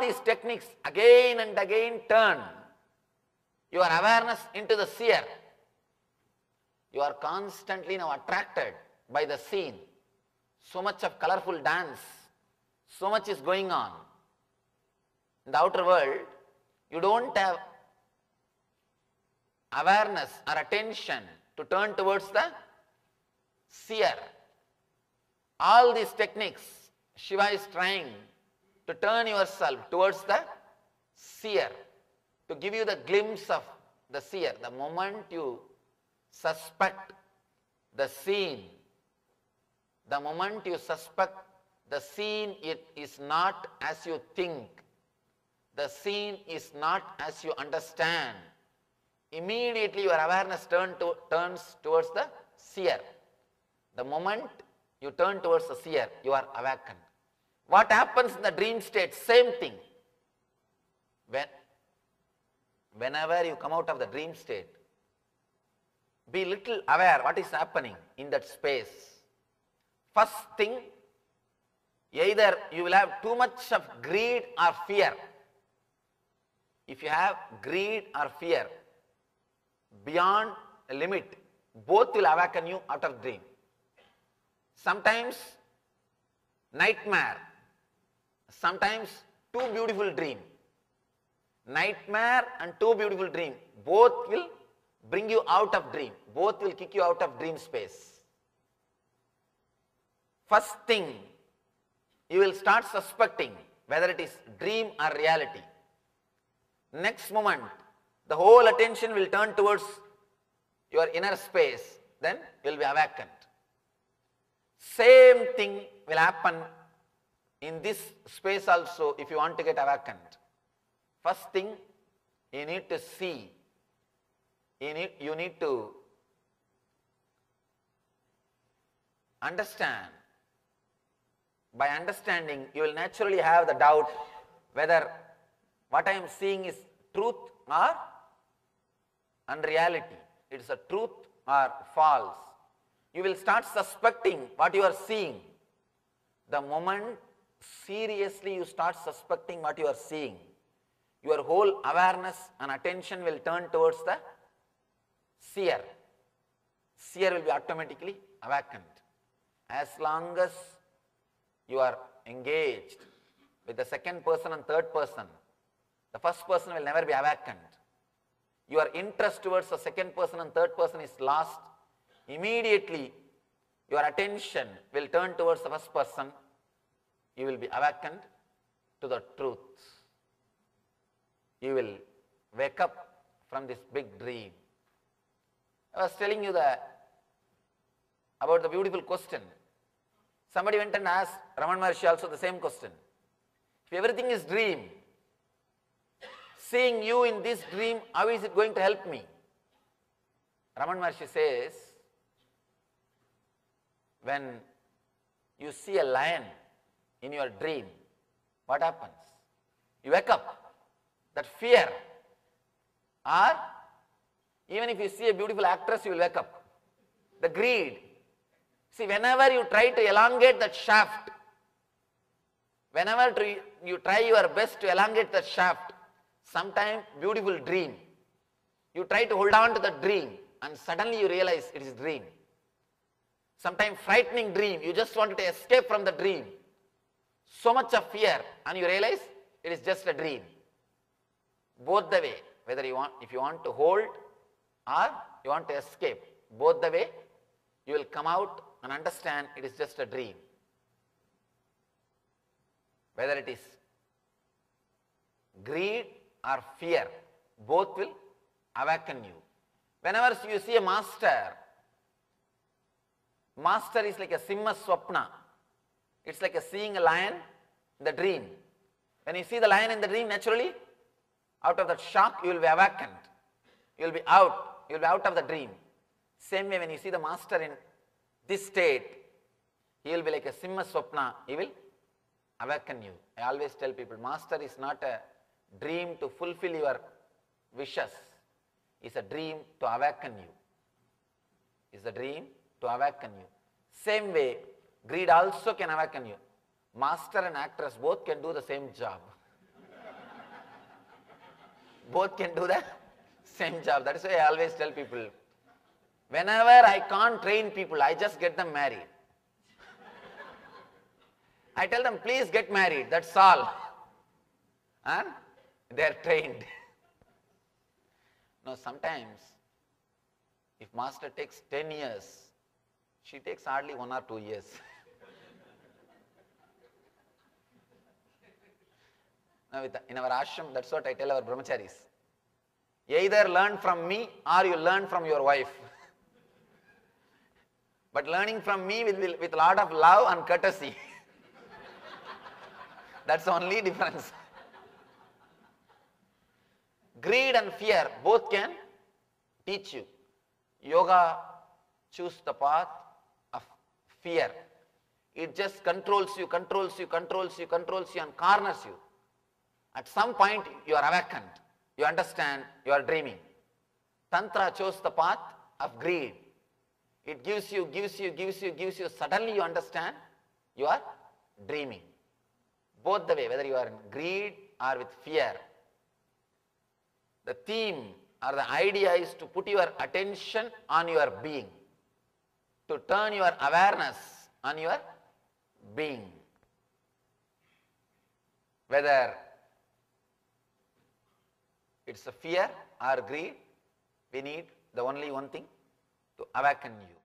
These techniques again and again turn your awareness into the seer. You are constantly now attracted by the scene. So much of colorful dance, so much is going on. In the outer world, you don't have awareness or attention to turn towards the seer. All these techniques, Shiva is trying to turn yourself towards the seer, to give you the glimpse of the seer. The moment you suspect the scene, the moment you suspect the scene it is not as you think, the scene is not as you understand, immediately your awareness turn to, turns towards the seer. The moment you turn towards the seer, you are awakened. What happens in the dream state? Same thing. When, whenever you come out of the dream state, be little aware what is happening in that space. First thing, either you will have too much of greed or fear. If you have greed or fear, beyond a limit, both will awaken you out of dream. Sometimes nightmare, sometimes too beautiful dream. Nightmare and too beautiful dream, both will bring you out of dream, both will kick you out of dream space. First thing, you will start suspecting whether it is dream or reality. Next moment, the whole attention will turn towards your inner space, then you will be awakened. Same thing will happen in this space also if you want to get awakened. First thing, you need to see, you need, you need to understand. By understanding, you will naturally have the doubt whether what I am seeing is truth or unreality. It is a truth or false. You will start suspecting what you are seeing. The moment seriously you start suspecting what you are seeing, your whole awareness and attention will turn towards the seer. Seer will be automatically awakened. As long as you are engaged with the second person and third person, the first person will never be awakened. Your interest towards the second person and third person is lost. Immediately, your attention will turn towards the first person. You will be awakened to the truth. You will wake up from this big dream. I was telling you that about the beautiful question. Somebody went and asked Raman Maharshi also the same question. If everything is dream, seeing you in this dream, how is it going to help me? Raman Maharshi says, when you see a lion in your dream, what happens? You wake up. That fear, or even if you see a beautiful actress, you will wake up. The greed. See, whenever you try to elongate that shaft, whenever you try your best to elongate that shaft, sometime beautiful dream. You try to hold on to the dream and suddenly you realize it is dream. Sometime frightening dream, you just wanted to escape from the dream. So much of fear and you realize it is just a dream. Both the way, whether you want, if you want to hold or you want to escape, both the way, you will come out and understand it is just a dream. Whether it is greed or fear, both will awaken you. Whenever you see a master, master is like a simha swapna. It's like a seeing a lion the dream. When you see the lion in the dream, naturally, out of that shock, you will be awakened. You will be out. You will be out of the dream. Same way, when you see the master in this state, he will be like a simha swapna. He will awaken you. I always tell people, master is not a dream to fulfill your wishes. It's a dream to awaken you. It's a dream to awaken you. Same way, greed also can awaken you. Master and actress both can do the same job. both can do the same job. That is why I always tell people, whenever I can't train people, I just get them married. I tell them, please get married, that's all. And they are trained. now sometimes, if master takes 10 years, she takes hardly one or two years. Now in our ashram, that's what I tell our brahmacharis. Either learn from me or you learn from your wife. but learning from me with, with lot of love and courtesy. That's the only difference. Greed and fear both can teach you. Yoga choose the path of fear. It just controls you, controls you, controls you, controls you and corners you. At some point you are awakened. You understand, you are dreaming. Tantra chose the path of greed. It gives you, gives you, gives you, gives you. Suddenly you understand, you are dreaming. Both the way, whether you are in greed or with fear. The theme or the idea is to put your attention on your being, to turn your awareness on your being. Whether it's a fear or greed, we need the only one thing to awaken you.